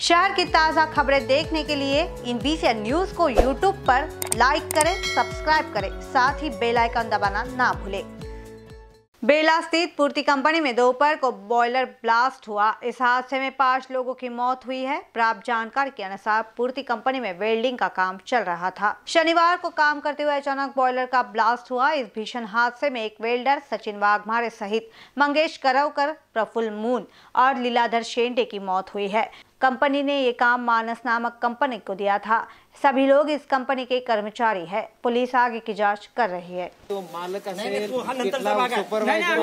शहर की ताज़ा खबरें देखने के लिए इन बीसीएन न्यूज़ को यूट्यूब पर लाइक करें सब्सक्राइब करें। साथ ही बेल आइकन दबाना ना भूलें। बेला स्थित पूर्ति कंपनी में दोपहर को बॉयलर ब्लास्ट हुआ। इस हादसे में पाँच लोगों की मौत हुई है। प्राप्त जानकारी के अनुसार पूर्ति कंपनी में वेल्डिंग का काम चल रहा था। शनिवार को काम करते हुए अचानक बॉयलर का ब्लास्ट हुआ। इस भीषण हादसे में एक वेल्डर सचिन वाघमारे सहित मंगेश करवकर, प्रफुल्ल मून और लीलाधर शेंडे की मौत हुई है। कंपनी ने ये काम मानस नामक कंपनी को दिया था सभी लोग इस कंपनी के कर्मचारी है पुलिस आगे की जाँच कर रही है तो मालक तो हा सुपरवायझर